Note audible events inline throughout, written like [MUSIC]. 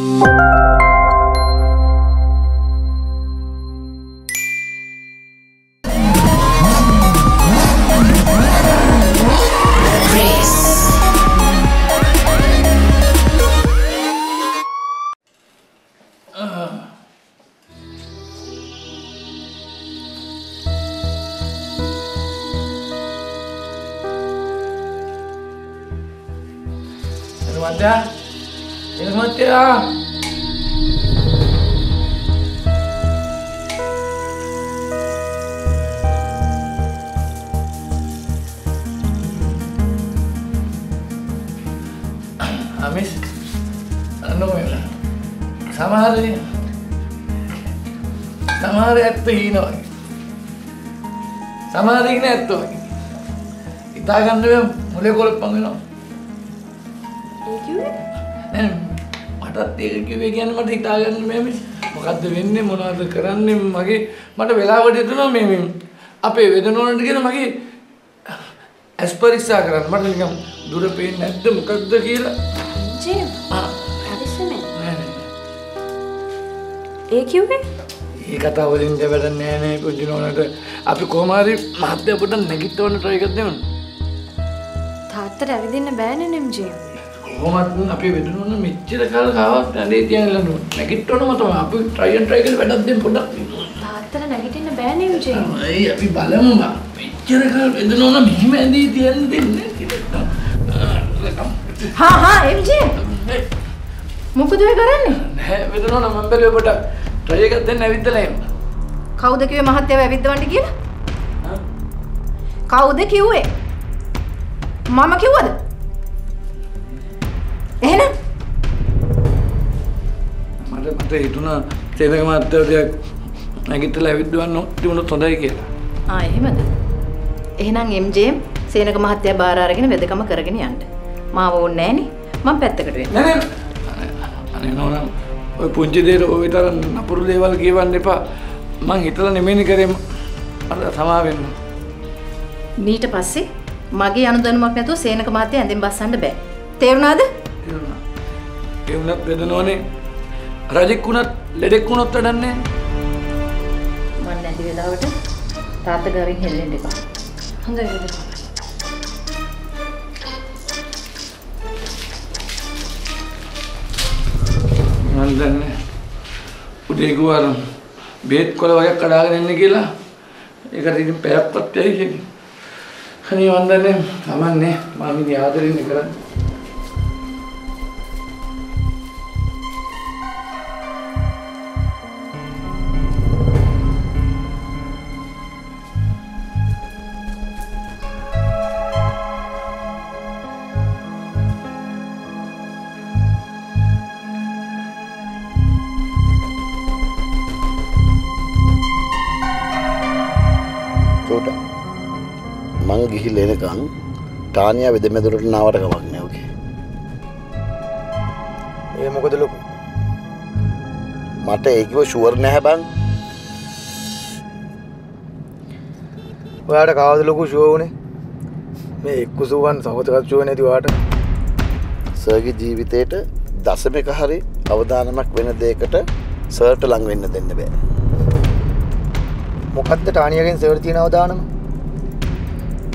Música මත්යා අමිස් අන්නක සමහර සමහර ඇත්ත හීනවගේ සමහරගෙන ඇත්ත වගේ ඉතාගන්න මුලේ කොලක් පඟෙනවා මටත් ඒක කිවේ කියන්න මට හිතාගන්න මෙම මොකක්ද වෙන්නේ? මොනවද කරන්නේ? මගේ මට වෙලාවට හිතුණා මේ අපේ වෙදනෝනට කියන මගේ ඇස් පරීක්ෂා කරන්න. මට නිකම් දුර පේන්නේ නැද්ද? මොකක්ද කියලා? ජේ ආ, හරිස්සනේ නෑ නෑ. ඒ කිව්වේ? ඒ කතා වලින් දෙවැඩ නෑ නේ පුංචි නෝනට අපි කොහොම හරි මහත්තයා පොඩ නැගිටවන්න try එකක් දෙමු තාත්තට ඇවිදින්න බෑනේ නෙම්ජේ කොහොමත් අපි වෙදනෝන මෙච්චර කාල කාවක් නැලේ තියන්න නෝ නැගිටවනම තමයි. අපි try and try කරලා වැඩක් දෙන්න පොඩ්ඩක් තාත්තට නැගිටින්න බෑ නෙම්ජේ ඇයි අපි බලමු බා. මෙච්චර කාල වෙදනෝන මෙහිම ඇඳී තියන්න දෙන්නේ කියලා. හා හා එම්ජේ මොකද ඔය කරන්නේ? නෑ වෙදනෝන මම බැලුවේ ඔබට try එකක් දෙන්න ඇවිත්දලා එන්න. කවුද කිව්වේ මහත්තයාව ඇවිද්දවන්න කියලා? කවුද කිව්වේ? මම කිව්වද එහෙනම්? මට මට හිතුණා මාත්‍යව දෙයක් නැගිටලා ඇවිද්දවන්න තිබුණොත් හොඳයි කියලා. ආ එහෙමද? එහෙනම් එම්ජේ සේනක මහත්තයා බාර අරගෙන වෙදකම කරගෙන යන්න. මාව ඕනේ නෑනේ මම පැත්තකට වෙන්න. නෑ නෑ අනේ නෝනා ඔය පුංචි දේට ඔය තරම් නපුරු දේවල් කියවන්න එපා. මං හිතලා නෙමෙයිනේ කරේ. මට සමා වෙන්න. මීට පස්සේ මගේ අනුදැනුමක් නැතුව සේනක මහත්තයා ඇඳෙන් බස්සන්න බෑ. තේරුණාද? තේරුණා. ඒ වුණත් වෙදනෝනේ රජෙක් වුණත් ලෙඩෙක් වුණොත් වැඩන්නේ? මම නැති වෙලාවට තාත්තා ගාවින් හෙල්ලෙන්න එපා. හොඳයි වෙදකම මන් දන්නේ උදේ ගුවර බේත් කොළ වගේ කඩාගෙන එන්න කියලා. ඒකට ඉතින් පැයක්වත් යයි කියලා. අනේ මන් දන්නේ. තමන්නේ මම ඉතින් ආදරෙන් කරන්නේ. ගිහිල් එනකං ටානිය වෙදමැදුරට නාවට කමක් නැවගේ ඒ මොකද ලොකු? මට ඒකිව ශුවර් නැහැ බං. ඔයාට කවද ලොකු ශෝවනේ මේ එක්කුසුවන් සහතකත්ශුව නැතිවාට සර්ගි ජීවිතයට දසමක හරි අවධානමක් වෙන දෙකට සර්ට ලං වෙන්න දෙන්න බෑ. මොකක්ද ටානියගෙන් සවර්තිය නවදානම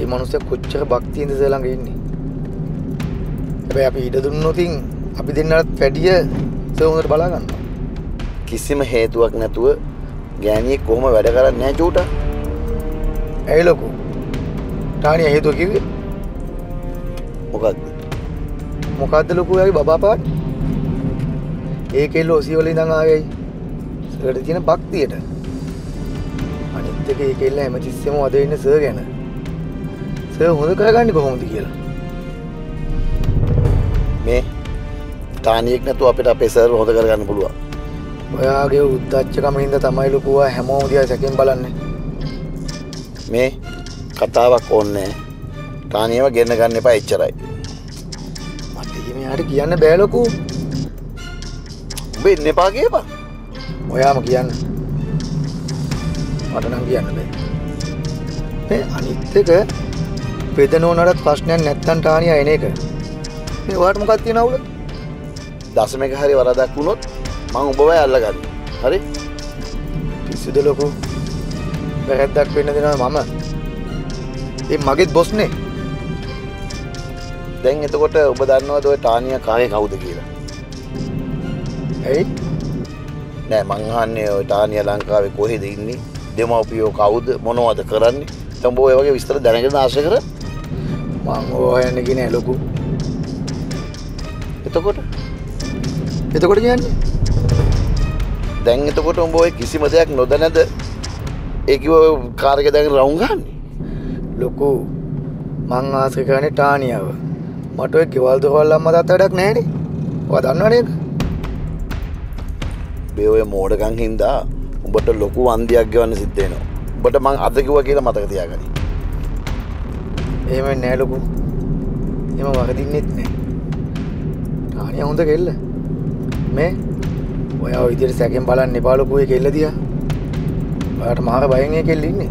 ඒ මනුස්ස කොච්චර භක්තියද සළඟ ඉන්නේ? හැබැ අපි ඉඩ දුන්නොතින් අපි දෙන්නත් වැඩිය සවුනට බලාගන්න කිසිම හේතුවක් නැතුව ගෑනියෙක් කොහොම වැඩ කරන්න නෑ චූට. ඇයි ලොකු? ටානිය හේතුව කිවේ මොකක්ද? මොකක්ද ලොකුයගේ බපාපාට ඒකෙල්ල ඔසිවලින් දඟායයි සට තියෙන භක්තියට. අනිත්තක ඒකෙල්ල ඇමතිස්සම අදන්න සර් ගැන සර් හොඳ කරගන්න කොහොමද කියලා. මේ තානියෙක් නැතු අපිට අපේ සර් හොඳ කරගන්න පුළුවන්. ඔයාගේ උද්දච්චකම හින්ද තමයි ලොකුවා හැමෝම දිහා සැකෙන් බලන්නේ. මේ කතාවක් ඕන්නෑ ටානියව ගෙන්න්න ගන්න එපා එච්චරයි. මට එහෙම යාට කියන්න බෑලොකු උඹ එන්න එපා කියපා ඔයාම කියන්න. මට නම් කියන්න බෑ. මේ අනිත්තක පෙදනෝනටත් ප්‍රශ්නයක් නැත්තන් ටානිය එන එක. මේ වාට මොකක් තියෙන අවුල? දසම එක හරි වරදක් වුණොත් මං උඹවයි අල්ලගන්න. හරි? පිස්සුද ලොකු පැහැද්දක් වෙන්න දෙනවා මම? ඒ මගෙත් බොස්නේ. දැන් එතකොට ඔබ දන්නවද ඔය ටානිය කාය කවුද කියලා? ඇයි? නෑ මංහන්නේ ඔය ටානිය ලංකාවේ කොහෙද ඉන්නේ? දෙමවපියෝ කවුද? මොනවද කරන්නේ? තම්බෝ ඔය වගේ විස්තර දැනගෙන ආශ කර මං ඕහයන්නගෙන ලොකු? එතකොට? එතකොට කියන්නේ? දැන් එතකොට උඹ ඔය කිසිම දෙයක් නොදැනද? ඒකිව කාරක දැන් රවුන්ගන්නේ ලොකු මං ආසකනේ ටානියාව. මට ඔය කෙවල්ද කොල්ලම්ම දත් වැඩක් නෑනේ ඔය දන්නවනේද බේ ඔය මෝඩකං හින්දා උඹට ලොකු වන්දයක් ගවන්න සිද්ධයනවා උඹට මං අදකිව කියලා මතක තියාගනි එහෙම නෑ ලොකු. එම වගදින්නෙත් නෑ. ටානිය හොඳ කෙල්ල. මේ? ඔය විදියට සැකෙන් බලන්න එපාලොකුවේ කෙල්ල දිය ඔයාට මාර බයගේ කෙල්ලඉන්නේ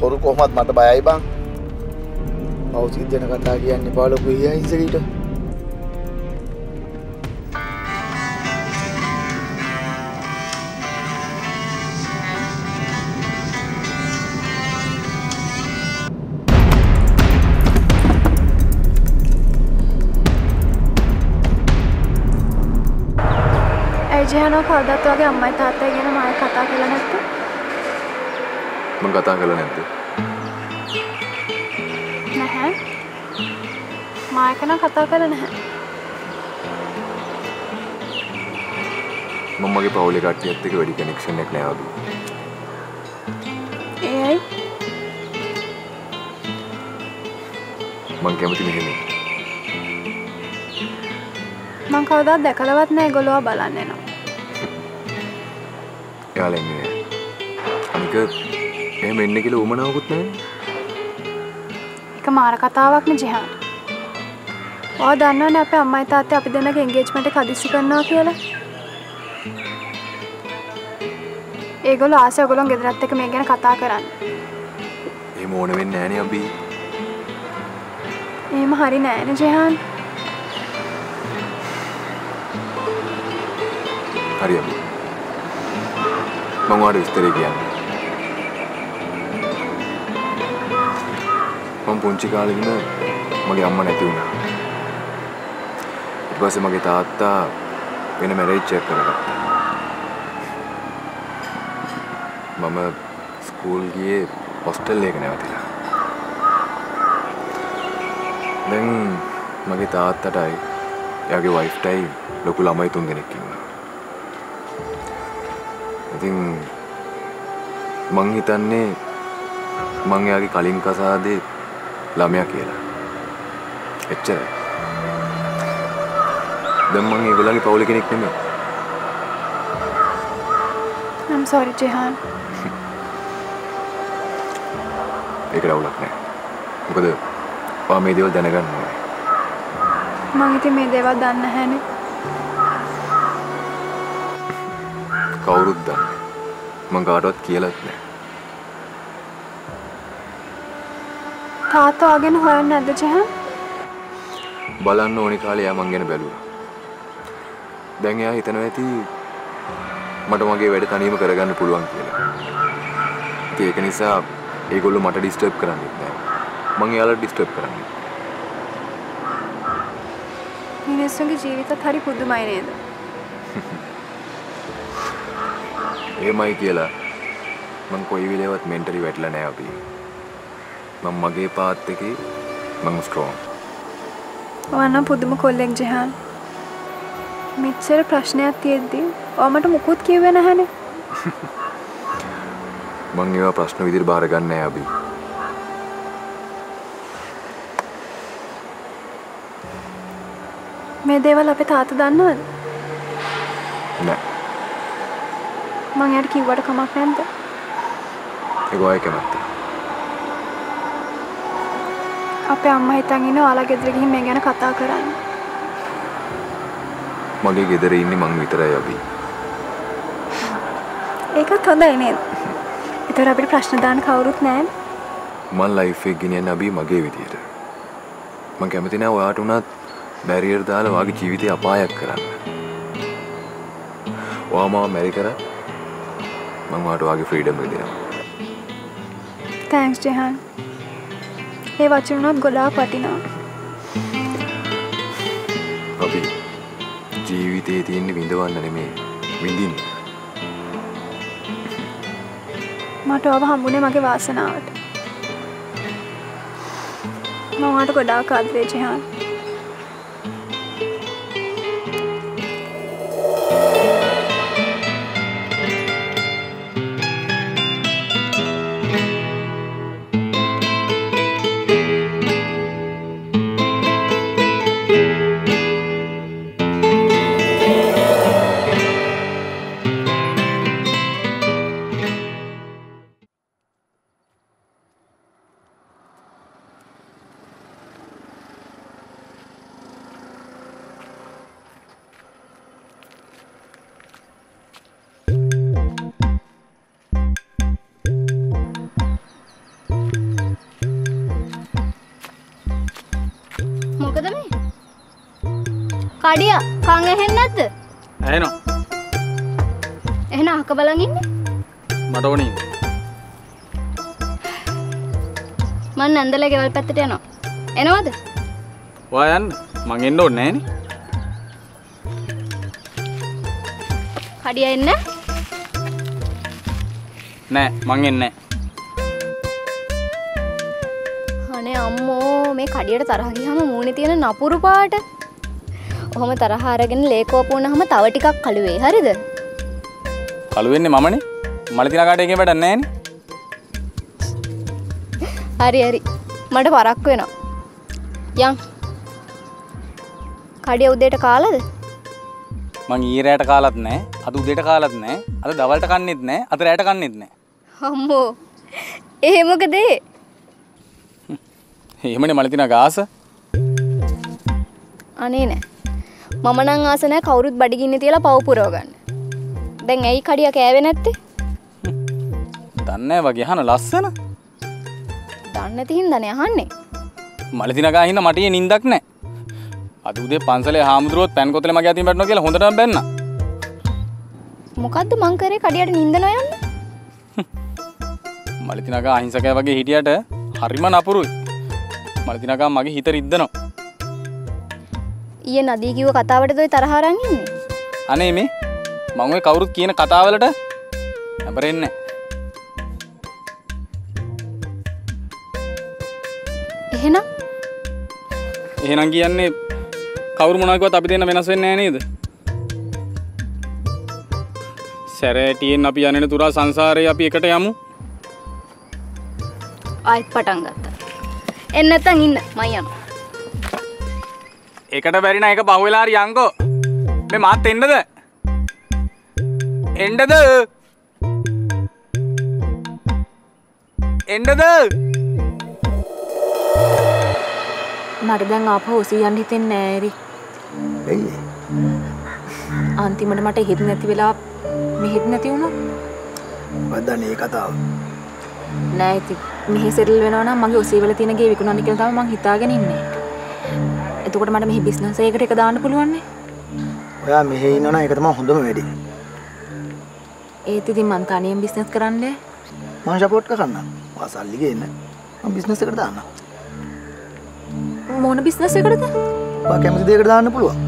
හොරු කොහමත් මට බයයි බං. පෞසිද්ධන කතා කියන්න පාලොකු හිසකට ඇජයනෝ කවදත් වගේ අම්මයි තාත්තයි ගැන මය කතා කළ නැත්ත? මං කතා කළ නැද්ද? නැහැ. මායකන කතා කළ නැහැ. මම මගේ පවුලේ කට්ටියත් එක්ක වැඩි කනෙක්ෂන් එකක් නෑ වගේ. ඒයි. මං කැමති මෙහෙම මං කවදත් දැකලවත් නෑ ගොලොව බලන්න නවා එයාලා එන්නේ නෑ අනික එහෙම එන්න කියලා උමනාවකුත් නෑ එක මාර කතාවක්න ජිහාන් ඕ දන්නවන අප අම්මයි තාත්තේ අපි දෙන්නක එංගේජ්මට කදිසි කරනවා කියලා. ඒගොල ආස ගොලොන් ගෙදරත් එක මේ ගැන කතා කරන්න. එහෙම ඕන වෙන්නේ නෑනේ අපි. ඒම හරි නෑන ජයහන් හරි අපි මං වාට විස්තරේ කියන්න මම පුංචි කාලේ ඉඳන් මගේ අම්මා නැති වුණා ඊට පස්සේ මගේ තාත්තා වෙන මැරේජ් එකක් කරගත්තා මම ස්කූල් ගියේ හොස්ටල් එක නැවතිලා දැන් මගේ තාත්තටයි එයාගේ වයිෆ්ටයි ලොකු ළමයි තුන් දෙනෙක් ඉන්නවා ඉතින් මං හිතන්නේ මං එයාගේ කලින් කසාදේ ළමයා කියලා. එච්චරයි. දැන් මං ඒගොල්ලන්ගේ පවුල කෙනෙක් නෙමෙයි. නම් සෝරි ජයහන් ඒක රවුලක් නෑ. මොකද ඔයා මේ දේවල් දැනගන්න ඕනේ. මං ඉතින් මේ දේවල් දන්න හැනේ කවුරුත් දන්නේ මං කාටවත් කියලත් නෑ තාත්තා ආගෙන හොයන්න ඇද ජයහන්? බලන්න ඕනි කාලේ එයා මං ගැන බැලුවා. දැන් එයා හිතනවා ඇති මට මගේ වැඩ තනියම කරගන්න පුළුවන් කියලා. ඉතින් ඒක නිසා ඒගොල්ලෝ මට ඩිස්ටර්බ් කරන්නෙත් නෑ මං එයාලට ඩිස්ටර්බ් කරන්නේ මිනිස්සුන්ගේ ජීවිතත් හරි පුදුමයි නේද [LAUGHS] එහෙමයි කියලා මං කොයි වෙලේවත් මෙන්ටලි වැටලා නෑ අපි. මං මගේ පාත් එකේ මං ස්ට්‍රෝං ඔවන්නම් පුදුම කොල්ලෙක් ජයහන් මෙච්චර ප්‍රශ්නයක් තියෙද්දී ඕමට මුකුත් කිව්වෙ නැහැනේ. [LAUGHS] මං ඒවා ප්‍රශ්න විදිහට බාරගන්නේ නෑ අපි. මේ දේවල් අපේ තාත්තා දන්නවද? නෑ මං එයාට කිව්වට කමක් නැද්ද? ඒක ඔය කැමැත්ත අපේ අම්මා හිතන් ඉන්නේ ඔයාලා ගෙදර ගිහින් මේ ගැන කතා කරන්න. මගේ ගෙදර ඉන්නේ මං විතරයි අපි. ඒකත් හොඳයි නේද? ඒතර අපිට ප්‍රශ්න දාන්න කවුරුත් නැහැ මං ලයිෆ් එක ගෙනියන්න අපි මගේ විදියට. මං කැමති නෑ ඔයාට උනත් බැරියර් දාලා වාගේ ජීවිතය අපායක් කරන්න. ඔයා මාව මැරි කරත් මම වාට වාගේ ෆ්‍රීඩම් එක දෙනවා. තෑන්ක්ස් ජෙහන් ඒ වචනුනොත් ගොඩාක් වටිනවා අපි ජීවිතයේ තියෙන්නේ විඳවන්න නෙමේ විඳින්න. මට ඔව හම්බුනේ මගේ වාසනාවට මවාට ගොඩාක් ආදරේ ජෙහන් කඩිය කං ඇහෙන් නැද්ද? ඇනවා එහෙන අහක බලන් ඉන්නේ. මට ඕනින් මං නැන්දල ගෙවල් පැත්තට යනවා. එනවද? ඔයා යන්න. මං එන්න ඕනේ නෑනේ කඩිය එන්න නෑ මං එන්නේ අනේ අම්මෝ මේ කඩියට තරහ ගියාම මූණේ තියෙන නපුරු පාට ඔහොම තරහ අරගෙන ලේකෝප වුණාම තව ටිකක් කළු වෙයි හරිද? කළු වෙන්නේ මමනේ. මලතින කාට එකෙන් වැඩක් නෑනේ හරි හරි. මට පරක්කු වෙනවා. යන්. කඩිය උදේට කාලද? මං ඊරයට කාලත් නෑ අද උදේට කාලත් නෑ අද දවල්ට කන්නෙත් නෑ අද රෑට කන්නෙත් නෑ අම්මෝ. එහෙමකදේ එහෙමනේ මලතින ගාස අනේ නෑ මම නං ආස නෑ කවුරුත් බඩිගින්න තියලා පව් පුරව ගන්න දැන් ඇයි කඩිය කෑවේ නැත්තේ? දන්නේ වගේ අහන ලස්සන. දන්න තිහින් දනය අහන්නේ. මලතිනගා හින්න මටිය නින්දක් නෑ අද පන්සලේ හාමුදුරුවොත් පැන් කොතල මගේ අතින් වැටෙනවා කියලා හොඳටම බැන්න. මොකද්ද මං කරේ? කඩියට නින්ද නොයන්න? මලතිනගා අහිංසකය වගේ හිටියට හරිම නපුරුයි. මලතිනගා මගේ හිත රිද්දනවා ඊයේ නදී කිව්ව කතාවට දොයි තරහ අරන් ඉන්නේ? අනේ මේ මං ඔය කවුරුත් කියන කතාවලට හැබරෙන්නේ එහෙනම්? එහෙනම් කියන්නේ කවුරු මොනවක්වත් අපි දෙන්න වෙනස් වෙන්නේ නැහැ නේද? සැරෑටියෙන් අපි යන්නේ තුරා සංසාරේ අපි එකට යමු. ආයෙත් පටන් ගත්තා. එන්න නැත්තම් ඉන්න. මං යනවා එකට බැරි නම් එක පහුවෙලා හරි යන්කෝ. මේ මාත් එන්නද? එන්නද? එන්නද? මට දැන් ආපහු ඔසී යන්න හිතෙන්නේ නෑ එරි. ඇයි අන්තිමට මට එහෙත් නැති වෙලා මෙහෙත් නැති වුණා. ඒ කතාව නෑ ඉතින් මෙහි සෙටල් වෙනවා මගේ ඔසී වල තියෙන ගේ විකුණන්න කියලා තමයි මං හිතාගෙන ඉන්නේ. එතකොට මට මෙහි බිස්නස් එකකට එක දාන්න පුළුවන් නේ. ඔයා මෙහෙ ඉන්නවනම් ඒක තමයි හොඳම වැඩේ. ඒත් ඉතින් මං තනියෙන් බිස්නස් කරන්නේ මම සපෝට් කරන්න. ඔයා සල්ලි ගේන්න. මම බිස්නස් එකට දාන්න. මොන බිස්නස් එකකටද? ඔයා කැමති දෙයකට දාන්න පුළුවන්.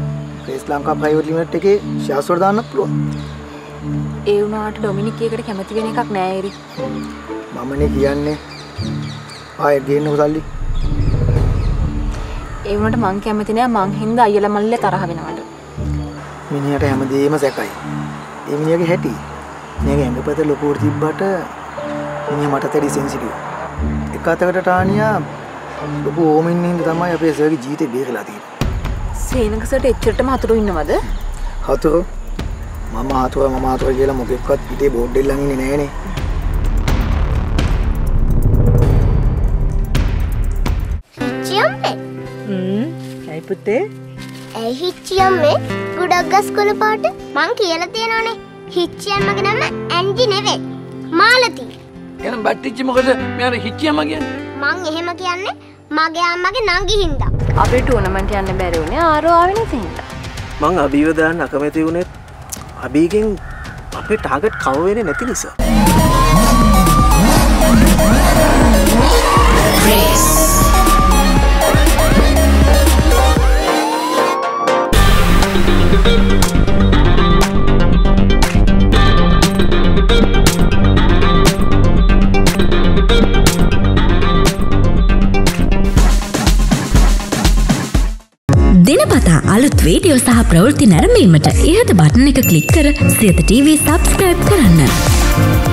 ෆේස් ලංකා ප්‍රයිවට් ලිමිටඩ් එකේ ෂෙයාර්ස් වල දාන්නත් පුළුවන්. ඒ වුණාට ඩොමිනික් එකට කැමති වෙන එකක් නෑ එරි. මමනේ කියන්නේ. ආයෙත් ගේන්නකො සල්ලි ඒ වුණාට මං කැමති නෑ. මං හින්දා අයියලා මල්ලේ තරහ වෙනවට. මිනිහට හැමදේම සැකයි. ඒ මිනිහගේ හැටි. මිනිහගේ ඇඟපත ලොකුවට තිබ්බට මිනිහ මට තැඩි සෙන්සිටිව් එක අතකට ටානියා ලොකු ඕමින් හින්දා තමයි අපේ සර්ගේ ජීවිතේ බේරලා තියෙන්නේ. සේනකසට එච්චරටම හතුරු ඉන්නවද? හතුරු? මම හතුර මම හතුර කියලා මොකෙක්වත් පිටේ බෝඩ් එල්ලන් ඉන්නේ නෑනේ පුතේ. ඇයි හිච්චියම්මේ ගොඩක් ගස් කොළ පාට මං කියලා තියෙනවනේ. හිච්චියම්මගේ නම ඇන්ජි නෙවෙයි මාලති. එහෙනම් බට්ටිච්චි මොකද මෙයාට හිච්චියම කියන්නේ? මං එහෙම කියන්නේ මගේ අම්මගේ නංගි හින්දා. අපි ටූනමට යන්න බැරිවුණේ ආරෝාවෙන සිහිට මං අභීවදාන්න අකමැති වුණෙත් අභීගෙන් අපේ ටාගට් කවවෙන නැති නිසා දිනපතා අලුත් වීඩියෝ සහ ප්‍රවෘත්ති නැරඹීමට ඉහත බටන එක කලික් කර සියත TV සබස්ක්‍රයිබ් කරන්න.